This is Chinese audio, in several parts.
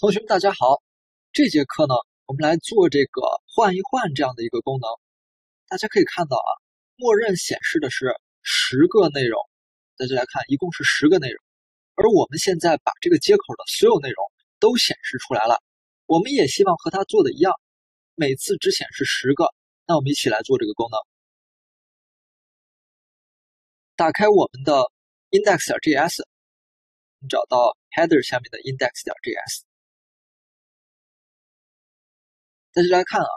同学们，大家好。这节课呢，我们来做这个换一换这样的一个功能。大家可以看到啊，默认显示的是十个内容。大家来看，一共是十个内容。而我们现在把这个接口的所有内容都显示出来了。我们也希望和它做的一样，每次只显示十个。那我们一起来做这个功能。打开我们的 index.js，找到 header 下面的 index.js。大家来看啊，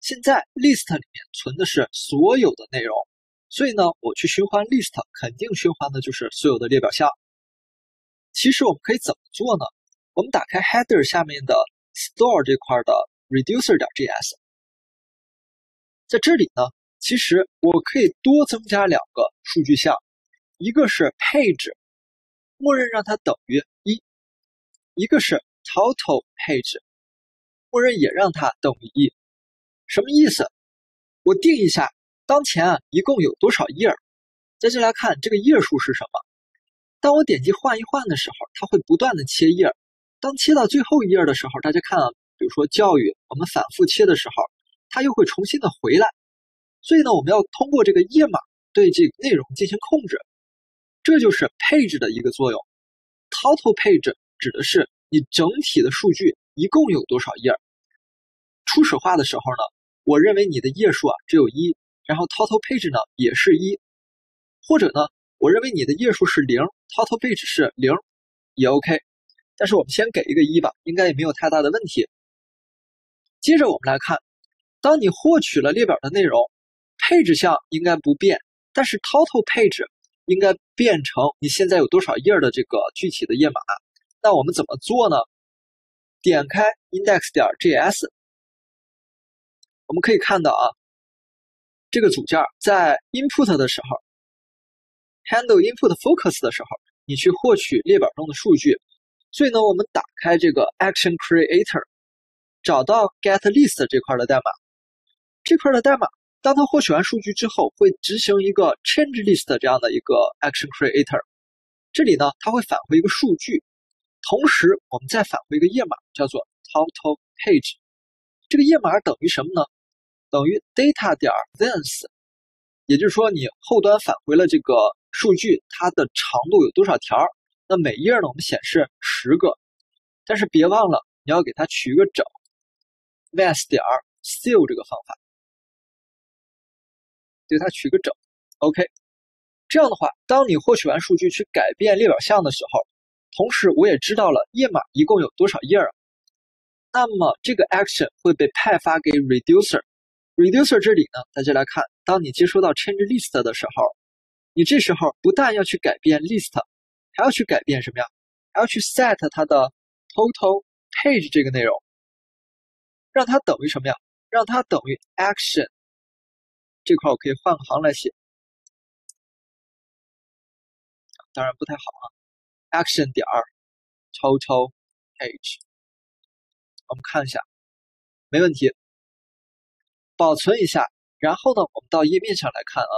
现在 list 里面存的是所有的内容，所以呢，我去循环 list，肯定循环的就是所有的列表项。其实我们可以怎么做呢？我们打开 header 下面的 store 这块的 reducer 点 js，在这里呢，其实我可以多增加两个数据项，一个是 page，默认让它等于一；一个是 total page。默认也让它等于一，什么意思？我定一下，当前啊一共有多少页？再进来看这个页数是什么？当我点击换一换的时候，它会不断的切页。当切到最后一页的时候，大家看啊，比如说教育，我们反复切的时候，它又会重新的回来。所以呢，我们要通过这个页码对这个内容进行控制，这就是 page 的一个作用。Total page 指的是你整体的数据。一共有多少页？初始化的时候呢，我认为你的页数啊只有一，然后 total page 呢也是一，或者呢，我认为你的页数是零，total page 是零，也 OK。但是我们先给一个一吧，应该也没有太大的问题。接着我们来看，当你获取了列表的内容配置项应该不变，但是 total page 应该变成你现在有多少页的这个具体的页码。那我们怎么做呢？点开 index 点 js，我们可以看到啊，这个组件在 input 的时候，handle input focus 的时候，你去获取列表中的数据。所以呢，我们打开这个 action creator，找到 get list 这块的代码。这块的代码，当它获取完数据之后，会执行一个 change list 这样的一个 action creator。这里呢，它会返回一个数据。同时，我们再返回一个页码，叫做 total page。这个页码等于什么呢？等于 data 点 length，也就是说，你后端返回了这个数据，它的长度有多少条？那每页呢，我们显示十个。但是别忘了，你要给它取一个整，mass 点 seal 这个方法，对它取个整。OK，这样的话，当你获取完数据去改变列表项的时候。同时，我也知道了页码一共有多少页儿，那么这个 action 会被派发给 reducer。reducer 这里呢，大家来看，当你接收到 change list 的时候，你这时候不但要去改变 list，还要去改变什么呀？还要去 set 它的 total page 这个内容，让它等于什么呀？让它等于 action。这块我可以换个行来写，当然不太好啊。Action 点 total page，我们看一下，没问题，保存一下，然后呢，我们到页面上来看啊，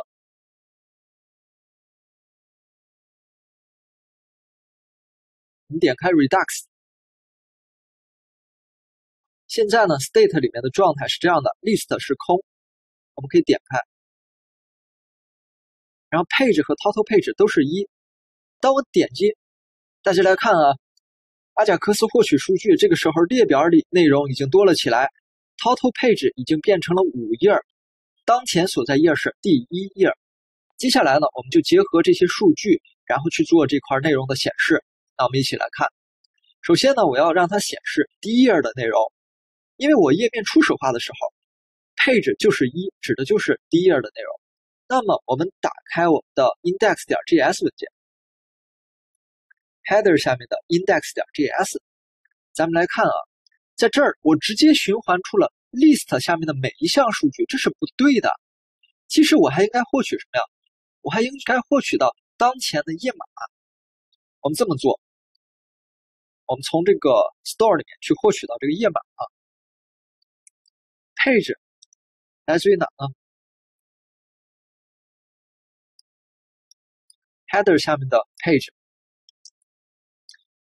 我们点开 Redux，现在呢，state 里面的状态是这样的，list 是空，我们可以点开，然后 page 和 total page 都是一，当我点击。大家来看啊，阿贾克斯获取数据，这个时候列表里内容已经多了起来，total page 已经变成了五页，当前所在页是第一页。接下来呢，我们就结合这些数据，然后去做这块内容的显示。那我们一起来看，首先呢，我要让它显示第一页的内容，因为我页面初始化的时候，page 就是一，指的就是第一页的内容。那么我们打开我们的 index 点 js 文件。Header 下面的 index 点 js，咱们来看啊，在这儿我直接循环出了 list 下面的每一项数据，这是不对的。其实我还应该获取什么呀？我还应该获取到当前的页码。我们这么做，我们从这个 store 里面去获取到这个页码啊。page 来自于哪呢？header 下面的 page。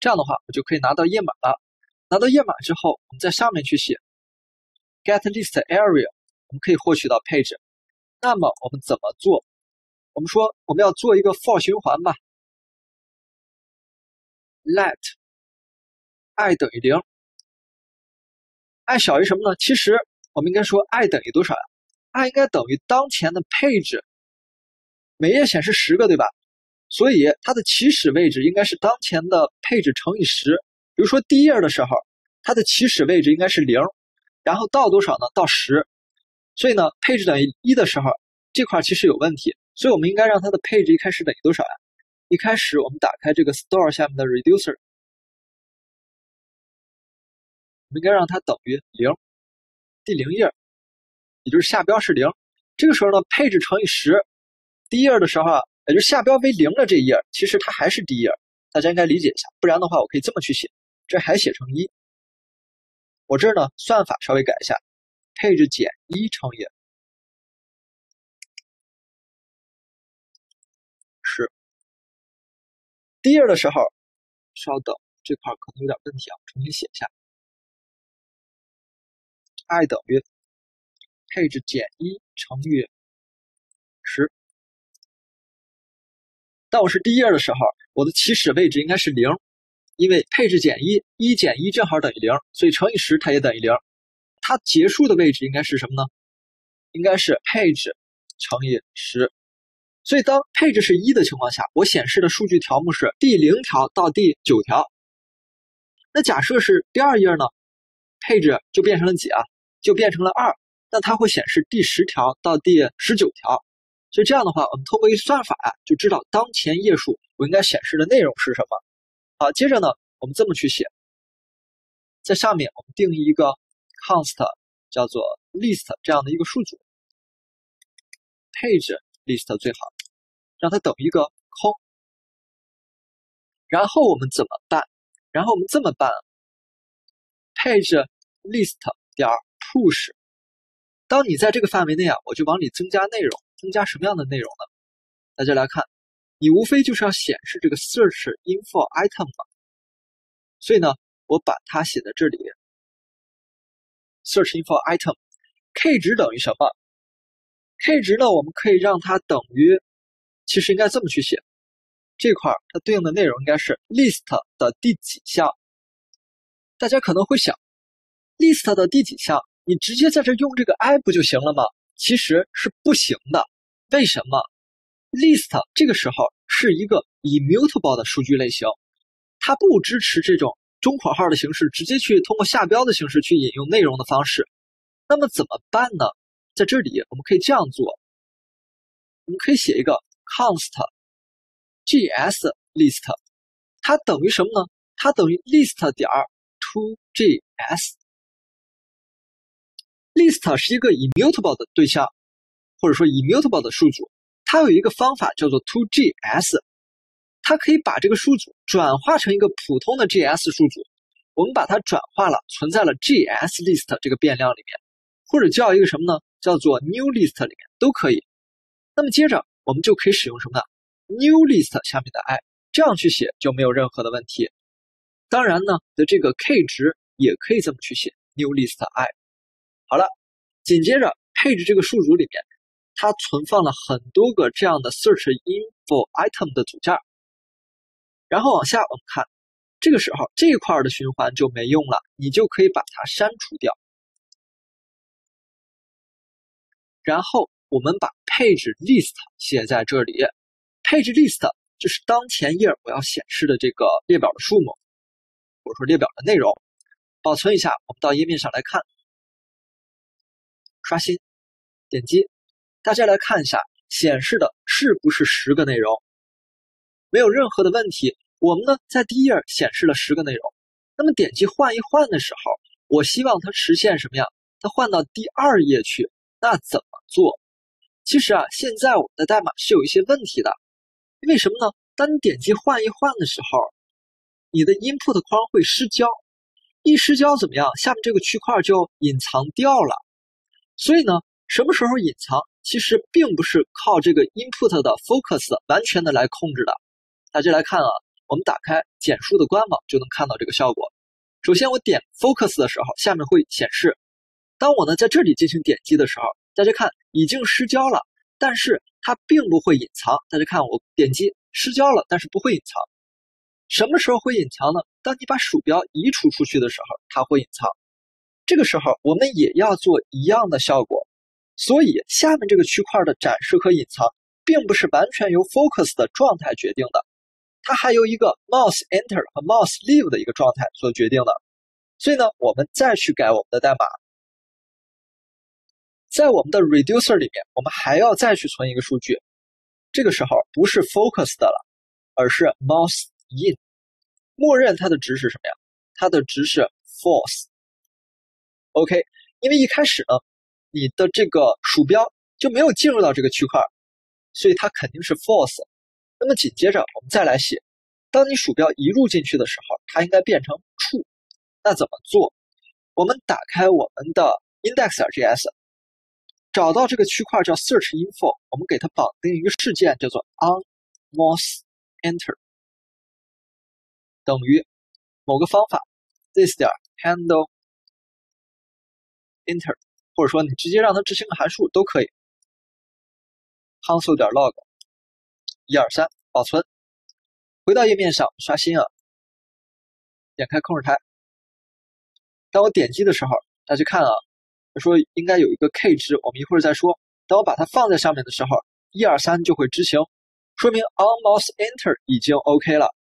这样的话，我就可以拿到页码了。拿到页码之后，我们在上面去写 get list area，我们可以获取到配置。那么我们怎么做？我们说我们要做一个 for 循环吧，let i 等于零，i 小于什么呢？其实我们应该说 i 等于多少呀？i 应该等于当前的配置，每页显示十个，对吧？所以它的起始位置应该是当前的配置乘以十。比如说第一页的时候，它的起始位置应该是零，然后到多少呢？到十。所以呢，配置等于一的时候，这块其实有问题。所以我们应该让它的配置一开始等于多少呀？一开始我们打开这个 store 下面的 reducer，我们应该让它等于零，第零页，也就是下标是零。这个时候呢，配置乘以十，第一页的时候啊，也就是下标为零的这一页，其实它还是第一页。大家应该理解一下，不然的话，我可以这么去写，这还写成一。我这儿呢，算法稍微改一下，配置减一乘以十。第一页的时候，稍等，这块可能有点问题啊，重新写一下，i 等于配置减一乘以十。当我是第一页的时候。我的起始位置应该是零，因为配置减一，一减一正好等于零，所以乘以十它也等于零。它结束的位置应该是什么呢？应该是配置乘以十。所以当配置是一的情况下，我显示的数据条目是第零条到第九条。那假设是第二页呢？配置就变成了几啊？就变成了二。那它会显示第十条到第十九条。所以这样的话，我们通过一算法啊，就知道当前页数我应该显示的内容是什么。好，接着呢，我们这么去写，在上面我们定义一个 const 叫做 list 这样的一个数组，配置 list 最好，让它等于一个空。然后我们怎么办？然后我们这么办，配置 list 点 push。当你在这个范围内啊，我就往里增加内容。增加什么样的内容呢？大家来看，你无非就是要显示这个 search info item 嘛。所以呢，我把它写在这里，search info item，k 值等于什么？k 值呢，我们可以让它等于，其实应该这么去写，这块它对应的内容应该是 list 的第几项。大家可能会想，list 的第几项，你直接在这用这个 i 不就行了吗？其实是不行的，为什么？list 这个时候是一个 immutable 的数据类型，它不支持这种中括号的形式，直接去通过下标的形式去引用内容的方式。那么怎么办呢？在这里我们可以这样做，我们可以写一个 const gs list，它等于什么呢？它等于 list 点 to gs。List 是一个 immutable 的对象，或者说 immutable 的数组，它有一个方法叫做 toGS，它可以把这个数组转化成一个普通的 GS 数组，我们把它转化了，存在了 GS list 这个变量里面，或者叫一个什么呢？叫做 new list 里面都可以。那么接着我们就可以使用什么呢？new list 下面的 i，这样去写就没有任何的问题。当然呢，的这个 k 值也可以这么去写 new list i。好了，紧接着配置这个数组里面，它存放了很多个这样的 search info item 的组件。然后往下我们看，这个时候这一块的循环就没用了，你就可以把它删除掉。然后我们把配置 list 写在这里，配置 list 就是当前页我要显示的这个列表的数目，或者说列表的内容。保存一下，我们到页面上来看。刷新，点击，大家来看一下，显示的是不是十个内容？没有任何的问题。我们呢，在第一页显示了十个内容。那么点击换一换的时候，我希望它实现什么呀？它换到第二页去。那怎么做？其实啊，现在我们的代码是有一些问题的。因为什么呢？当你点击换一换的时候，你的 input 框会失焦。一失焦怎么样？下面这个区块就隐藏掉了。所以呢，什么时候隐藏，其实并不是靠这个 input 的 focus 完全的来控制的。大家来看啊，我们打开简书的官网就能看到这个效果。首先我点 Focus 的时候，下面会显示。当我呢在这里进行点击的时候，大家看已经失焦了，但是它并不会隐藏。大家看我点击失焦了，但是不会隐藏。什么时候会隐藏呢？当你把鼠标移除出去的时候，它会隐藏。这个时候我们也要做一样的效果。所以下面这个区块的展示和隐藏，并不是完全由 Focus 的状态决定的，它还由一个 Mouse Enter 和 Mouse Leave 的一个状态所决定的。所以呢，我们再去改我们的代码，在我们的 Reducer 里面，我们还要再去存一个数据。这个时候不是 Focus 的了，而是 Mouse In，默认它的值是什么呀？它的值是 False。OK，因为一开始呢。你的这个鼠标就没有进入到这个区块，所以它肯定是 false。那么紧接着我们再来写，当你鼠标移入进去的时候，它应该变成 true。那怎么做？我们打开我们的 index.js，找到这个区块叫 search info，我们给它绑定一个事件叫做 on mouse enter，等于某个方法 this 点 handle enter。或者说你直接让它执行个函数都可以。console 点 log 一二三保存，回到页面上刷新啊，点开控制台。当我点击的时候，大家看啊，说应该有一个 k 值，我们一会儿再说。当我把它放在上面的时候，一二三就会执行，说明 on mouse enter 已经 OK 了。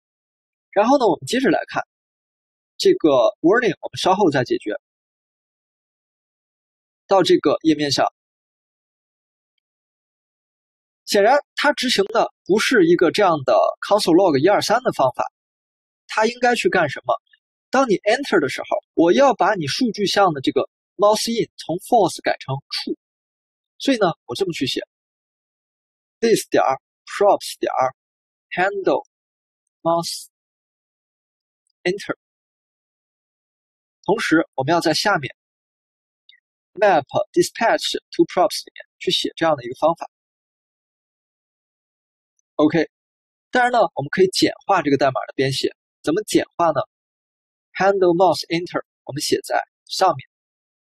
然后呢，我们接着来看这个 warning，我们稍后再解决。到这个页面上，显然它执行的不是一个这样的 console log 一二三的方法，它应该去干什么？当你 enter 的时候，我要把你数据项的这个 mouse in 从 false 改成 true，所以呢，我这么去写：this 点 props 点 handle mouse enter，同时我们要在下面。Map dispatch to props 里面去写这样的一个方法。OK，当然呢，我们可以简化这个代码的编写。怎么简化呢？handle mouse enter 我们写在上面，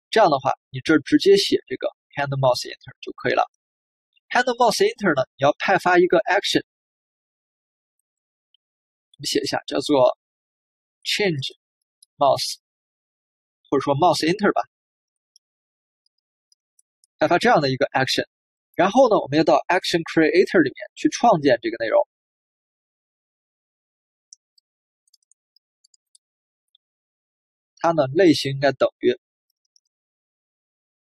这样的话，你这直接写这个 handle mouse enter 就可以了。handle mouse enter 呢，你要派发一个 action，我们写一下，叫做 change mouse，或者说 mouse enter 吧。开发这样的一个 action，然后呢，我们要到 action creator 里面去创建这个内容。它呢类型应该等于，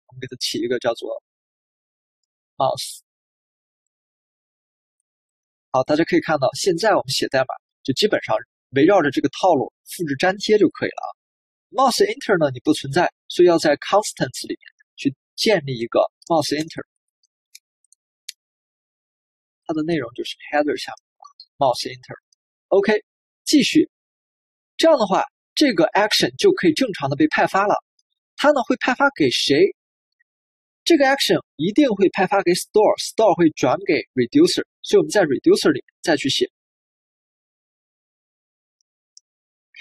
我们给它起一个叫做 mouse。好，大家可以看到，现在我们写代码就基本上围绕着这个套路复制粘贴就可以了啊。mouse enter 呢，你不存在，所以要在 constants 里面。建立一个 mouse enter，它的内容就是 header 下面 mouse enter，OK，继续，这样的话，这个 action 就可以正常的被派发了。它呢会派发给谁？这个 action 一定会派发给 store，store 会转给 reducer，所以我们在 reducer 里再去写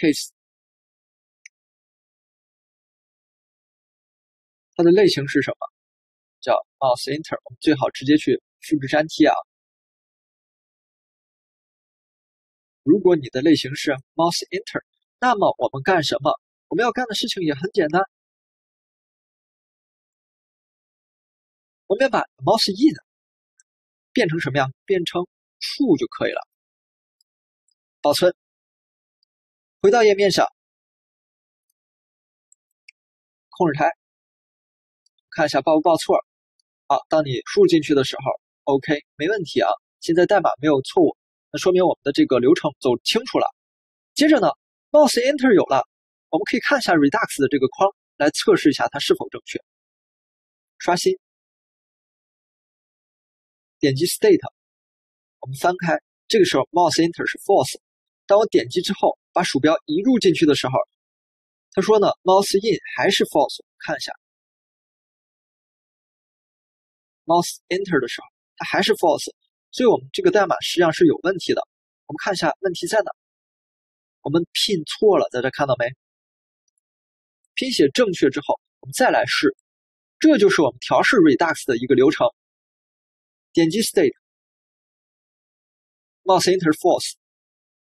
case。它的类型是什么？叫 mouse enter。我们最好直接去复制粘贴啊。如果你的类型是 mouse enter，那么我们干什么？我们要干的事情也很简单，我们要把 mouse in 变成什么呀？变成 true 就可以了。保存，回到页面上，控制台。看一下报不报错？好，当你输入进去的时候，OK，没问题啊。现在代码没有错误，那说明我们的这个流程走清楚了。接着呢，Mouse Enter 有了，我们可以看一下 Redux 的这个框，来测试一下它是否正确。刷新，点击 State，我们翻开，这个时候 Mouse Enter 是 False。当我点击之后，把鼠标移入进去的时候，他说呢，Mouse In 还是 False。看一下。Mouse enter 的时候，它还是 false，所以我们这个代码实际上是有问题的。我们看一下问题在哪？我们拼错了，大家看到没？拼写正确之后，我们再来试。这就是我们调试 Redux 的一个流程。点击 State，Mouse Enter False。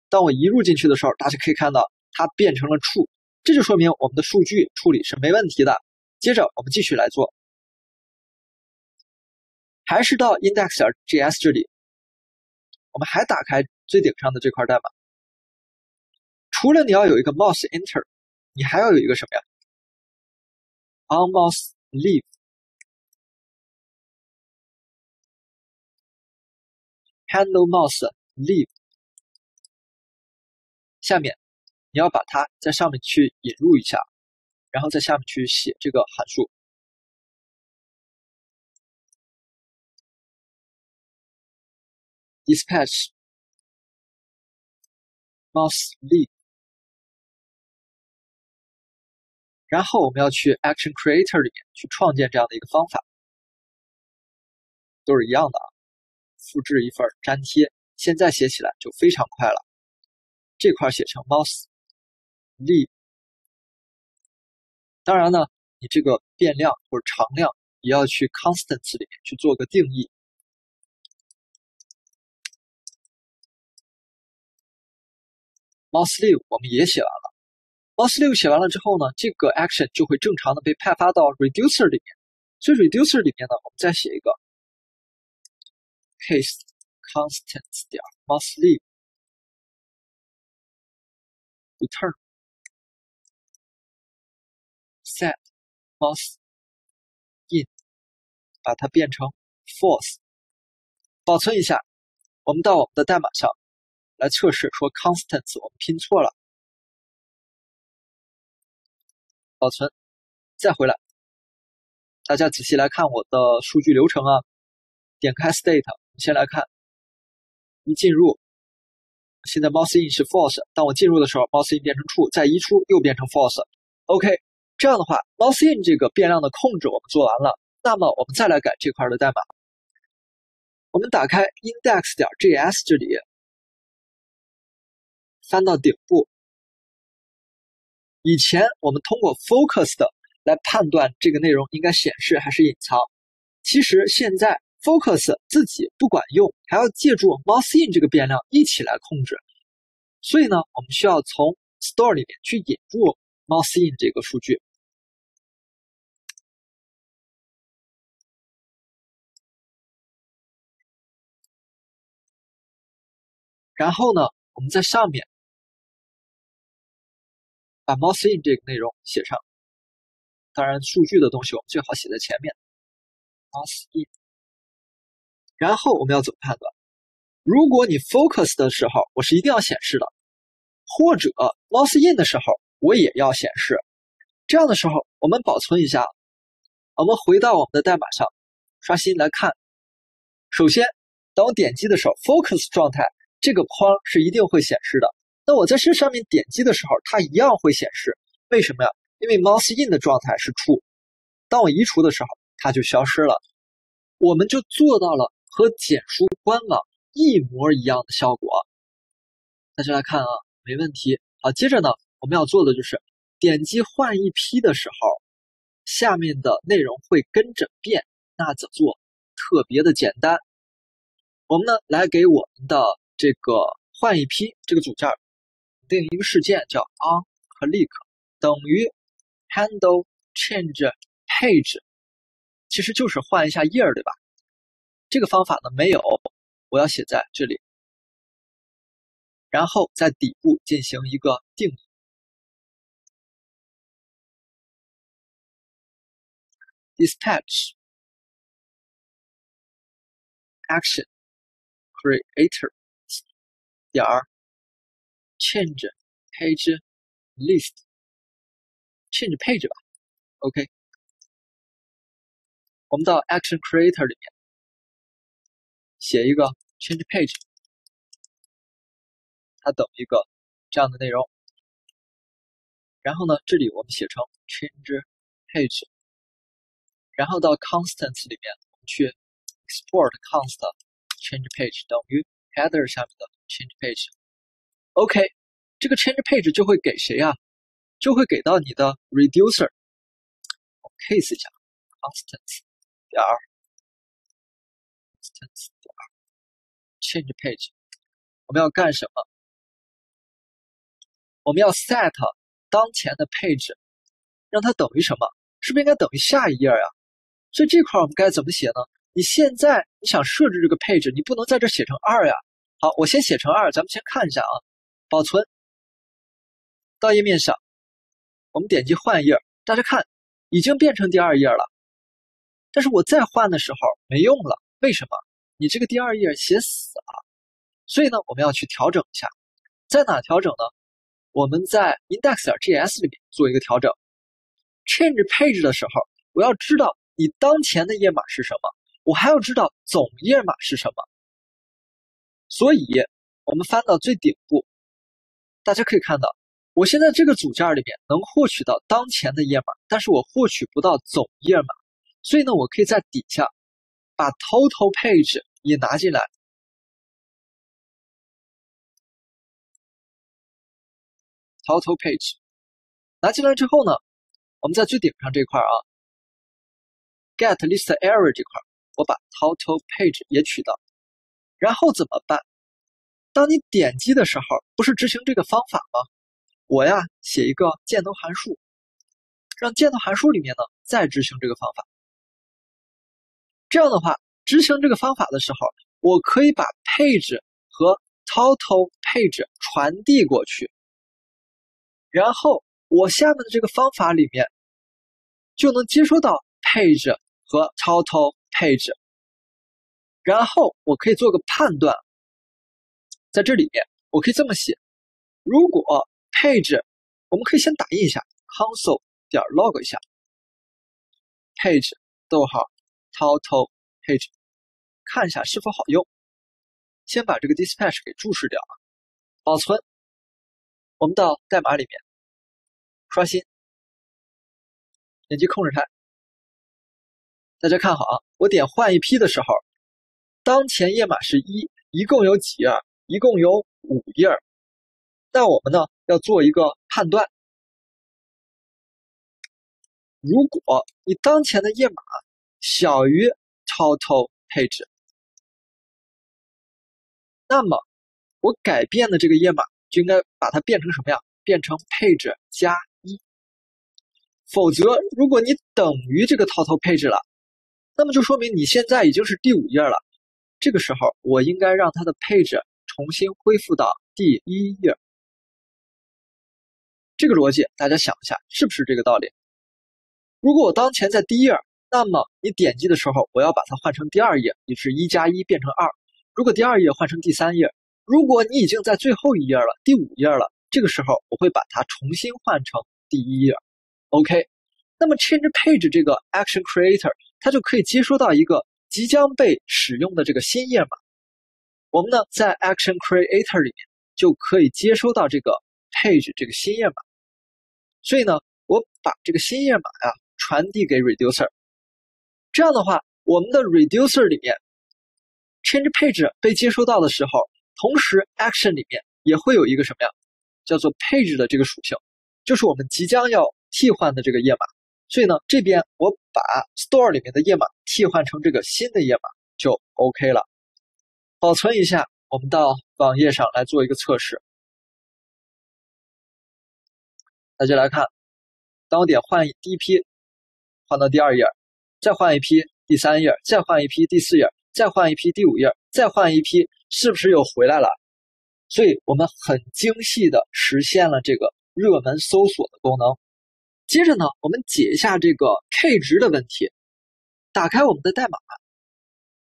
当我一入进去的时候，大家可以看到它变成了 True，这就说明我们的数据处理是没问题的。接着我们继续来做，还是到 index.js 这里，我们还打开最顶上的这块代码。除了你要有一个 Mouse Enter，你还要有一个什么呀？On Mouse Leave Handle Mouse Leave，下面你要把它在上面去引入一下，然后在下面去写这个函数 dispatch mouse leave。然后我们要去 Action Creator 里面去创建这样的一个方法，都是一样的啊。复制一份粘贴，现在写起来就非常快了。这块写成 Mouse Leave。当然呢，你这个变量或者常量也要去 Constants 里面去做个定义。Mouse Leave 我们也写完了。mouse leave 写完了之后呢，这个 action 就会正常的被派发到 reducer 里面。所以 reducer 里面呢，我们再写一个 case constants 点 mouse leave return set mouse in，把它变成 false，保存一下。我们到我们的代码上来测试，说 constants 我们拼错了。保存，再回来。大家仔细来看我的数据流程啊。点开 State，先来看，一进入，现在 Mouse in 是 False。当我进入的时候，Mouse in 变成 True，再移出又变成 False。OK，这样的话，Mouse in 这个变量的控制我们做完了。那么我们再来改这块的代码。我们打开 index 点 js 这里，翻到顶部。以前我们通过 focused 来判断这个内容应该显示还是隐藏，其实现在 focus 自己不管用，还要借助 mouse in 这个变量一起来控制。所以呢，我们需要从 store 里面去引入 mouse in 这个数据，然后呢，我们在上面。把 mouse in 这个内容写上，当然数据的东西我们最好写在前面。mouse in，然后我们要怎么判断？如果你 focus 的时候，我是一定要显示的，或者 mouse in 的时候，我也要显示。这样的时候，我们保存一下，我们回到我们的代码上，刷新来看。首先，当我点击的时候，focus 状态这个框是一定会显示的。那我在这上面点击的时候，它一样会显示。为什么呀？因为 mouse in 的状态是 true，当我移除的时候，它就消失了。我们就做到了和简书官网一模一样的效果。大家来看啊，没问题。好，接着呢，我们要做的就是点击换一批的时候，下面的内容会跟着变。那怎么做？特别的简单。我们呢，来给我们的这个换一批这个组件。定一个事件叫 onClick 等于 handle change page，其实就是换一下页儿，对吧？这个方法呢没有，我要写在这里，然后在底部进行一个定义，dispatch action creator 点儿。Change page list change page 吧，OK。我们到 Action Creator 里面写一个 change page，它等于一个这样的内容。然后呢，这里我们写成 change page，然后到 Constants 里面，我们去 export const change page 等于 header 下面的 change page。OK，这个 change page 就会给谁啊？就会给到你的 reducer。我 case 一下，constant 点 constant 点 change page。我们要干什么？我们要 set 当前的配置，让它等于什么？是不是应该等于下一页呀？所以这块我们该怎么写呢？你现在你想设置这个配置，你不能在这写成二呀。好，我先写成二，咱们先看一下啊。保存到页面上，我们点击换页，大家看已经变成第二页了。但是我再换的时候没用了，为什么？你这个第二页写死了。所以呢，我们要去调整一下，在哪调整呢？我们在 index.js 里面做一个调整。change page 的时候，我要知道你当前的页码是什么。我还要知道总页码是什么，所以我们翻到最顶部，大家可以看到，我现在这个组件里面能获取到当前的页码，但是我获取不到总页码，所以呢，我可以在底下把 total page 也拿进来，total page 拿进来之后呢，我们在最顶上这块啊，get list error 这块。我把 total page 也取到，然后怎么办？当你点击的时候，不是执行这个方法吗？我呀，写一个箭头函数，让箭头函数里面呢再执行这个方法。这样的话，执行这个方法的时候，我可以把 page 和 total page 传递过去，然后我下面的这个方法里面就能接收到 page 和 total。配置，然后我可以做个判断，在这里面我可以这么写：如果 page，，我们可以先打印一下，console 点 log 一下，page 逗号 total page，看一下是否好用。先把这个 dispatch 给注释掉啊，保存。我们到代码里面刷新，点击控制台。大家看好啊！我点换一批的时候，当前页码是一，一共有几页？一共有五页。那我们呢要做一个判断：如果你当前的页码小于 total page，那么我改变的这个页码就应该把它变成什么呀？变成 page 加一。否则，如果你等于这个 total page 了。那么就说明你现在已经是第五页了，这个时候我应该让它的 page 重新恢复到第一页。这个逻辑大家想一下，是不是这个道理？如果我当前在第一页，那么你点击的时候，我要把它换成第二页，也是一加一变成二。如果第二页换成第三页，如果你已经在最后一页了，第五页了，这个时候我会把它重新换成第一页。OK，那么 change page 这个 action creator。它就可以接收到一个即将被使用的这个新页码。我们呢，在 Action Creator 里面就可以接收到这个 Page 这个新页码。所以呢，我把这个新页码呀传递给 Reducer。这样的话，我们的 Reducer 里面 Change Page 被接收到的时候，同时 Action 里面也会有一个什么呀？叫做 Page 的这个属性，就是我们即将要替换的这个页码。所以呢，这边我把 store 里面的页码替换成这个新的页码就 OK 了。保存一下，我们到网页上来做一个测试。大家来看，当我点换第一批，换到第二页，再换一批第三页，再换一批第四页，再换一批第五页，再换一批，是不是又回来了？所以我们很精细的实现了这个热门搜索的功能。接着呢，我们解一下这个 k 值的问题。打开我们的代码，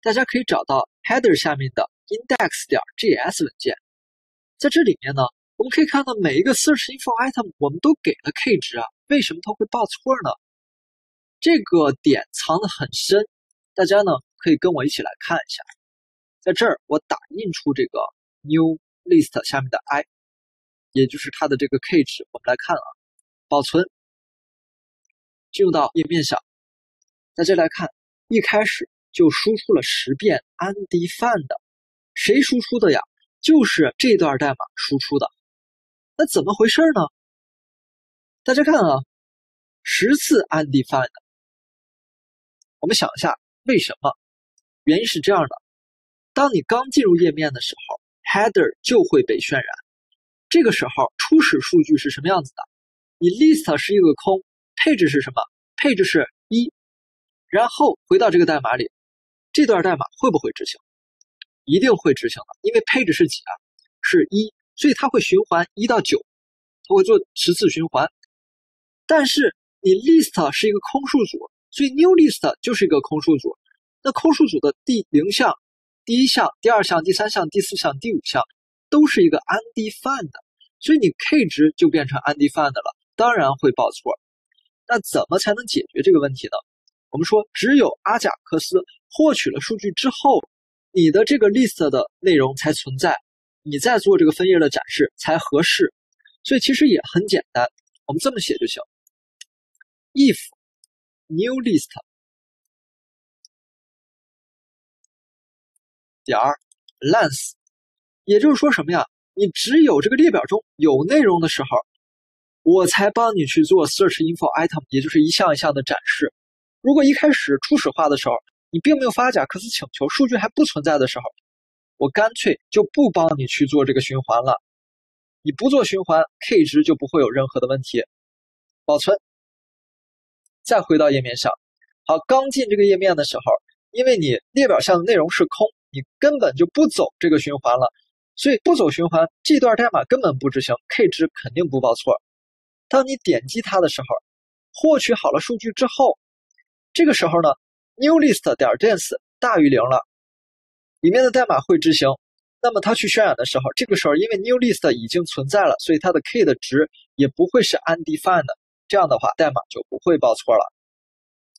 大家可以找到 header 下面的 index 点 js 文件，在这里面呢，我们可以看到每一个 search info item 我们都给了 k 值啊，为什么它会报错呢？这个点藏得很深，大家呢可以跟我一起来看一下。在这儿我打印出这个 new list 下面的 i，也就是它的这个 k 值，我们来看啊，保存。进入到页面上，大家来看，一开始就输出了十遍 undefined，谁输出的呀？就是这段代码输出的。那怎么回事呢？大家看啊，十次 undefined，我们想一下为什么？原因是这样的：当你刚进入页面的时候，header 就会被渲染。这个时候初始数据是什么样子的？你 list 是一个空，配置是什么？配置是一。然后回到这个代码里，这段代码会不会执行？一定会执行的，因为配置是几啊？是一，所以它会循环一到九，它会做十次循环。但是你 list 是一个空数组，所以 new list 就是一个空数组。那空数组的第零项、第一项、第二项、第三项、第四项、第五项都是一个 undefined，所以你 k 值就变成 undefined 了，当然会报错。那怎么才能解决这个问题呢？我们说，只有阿贾克斯获取了数据之后，你的这个 list 的内容才存在，你再做这个分页的展示才合适。所以其实也很简单，我们这么写就行：if new list 点 length，也就是说什么呀？你只有这个列表中有内容的时候，我才帮你去做 search info item，也就是一项一项的展示。如果一开始初始化的时候，你并没有发贾克斯请求，数据还不存在的时候，我干脆就不帮你去做这个循环了。你不做循环，k 值就不会有任何的问题。保存，再回到页面上。好，刚进这个页面的时候，因为你列表项的内容是空，你根本就不走这个循环了，所以不走循环，这段代码根本不执行，k 值肯定不报错。当你点击它的时候，获取好了数据之后。这个时候呢，new list 点 dense 大于零了，里面的代码会执行。那么它去渲染的时候，这个时候因为 new list 已经存在了，所以它的 k 的值也不会是 undefined。这样的话，代码就不会报错了。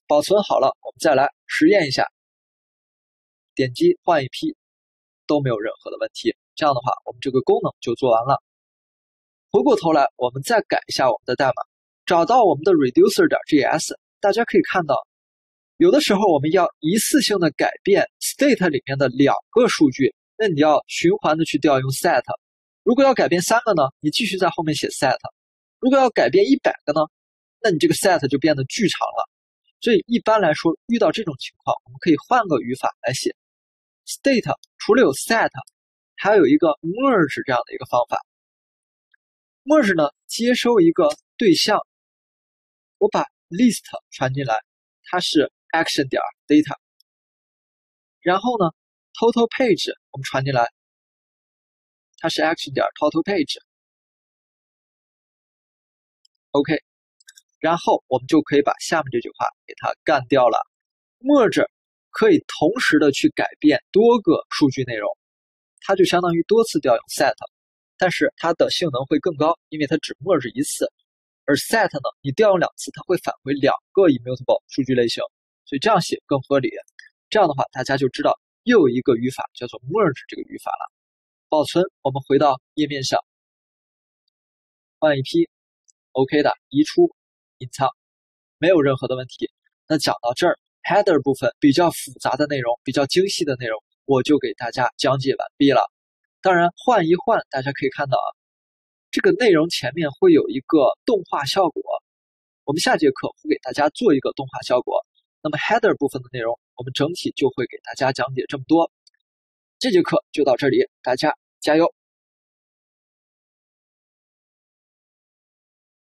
保存好了，我们再来实验一下。点击换一批，都没有任何的问题。这样的话，我们这个功能就做完了。回过头来，我们再改一下我们的代码，找到我们的 reducer 点 js，大家可以看到。有的时候我们要一次性的改变 state 里面的两个数据，那你要循环的去调用 set。如果要改变三个呢，你继续在后面写 set。如果要改变一百个呢，那你这个 set 就变得巨长了。所以一般来说，遇到这种情况，我们可以换个语法来写 state。除了有 set，还有一个 merge 这样的一个方法。merge 呢，接收一个对象，我把 list 传进来，它是。Action 点 data，然后呢，total page 我们传进来，它是 action 点 total page，OK，然后我们就可以把下面这句话给它干掉了。merge 可以同时的去改变多个数据内容，它就相当于多次调用 set，但是它的性能会更高，因为它只 merge 一次，而 set 呢，你调用两次，它会返回两个 immutable 数据类型。所以这样写更合理。这样的话，大家就知道又有一个语法叫做 merge 这个语法了。保存，我们回到页面上，换一批，OK 的，移出，隐藏，没有任何的问题。那讲到这儿，header 部分比较复杂的内容，比较精细的内容，我就给大家讲解完毕了。当然，换一换，大家可以看到啊，这个内容前面会有一个动画效果。我们下节课会给大家做一个动画效果。那么 header 部分的内容，我们整体就会给大家讲解这么多。这节课就到这里，大家加油！